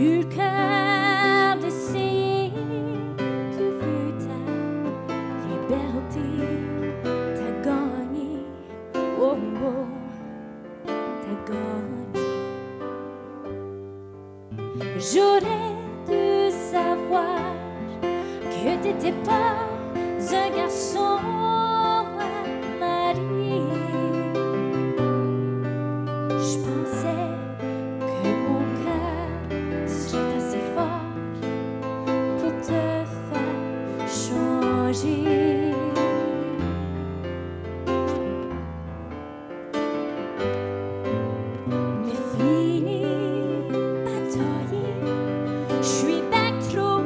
eu le cœur d'essayer. Tu veux ta liberté, t'as gagné. Oh, oh, t'as gagné. J'aurais dû savoir que t'étais pas un garçon je suis bien trop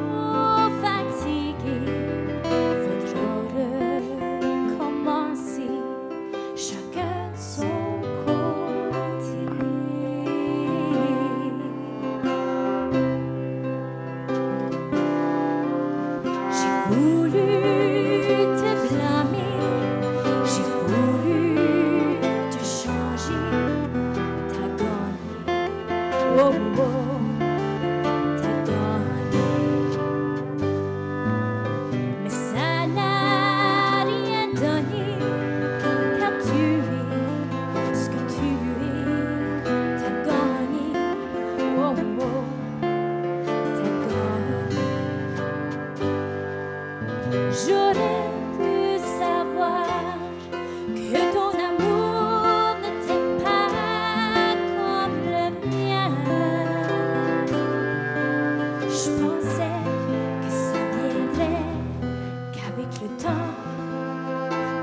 fatiguée. Faudra recommencer, chacun son côté. whoa, whoa.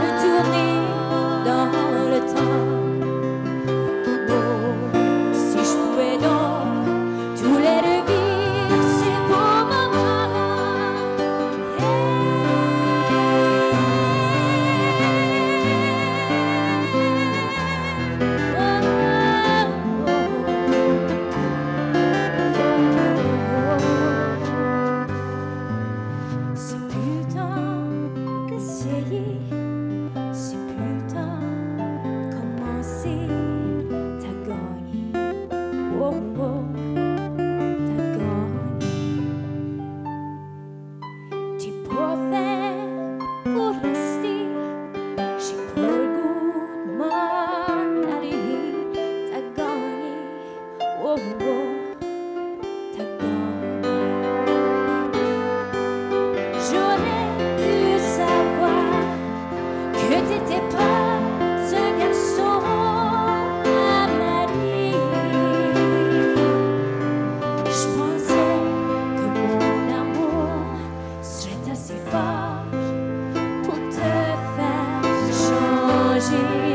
started to leave. see.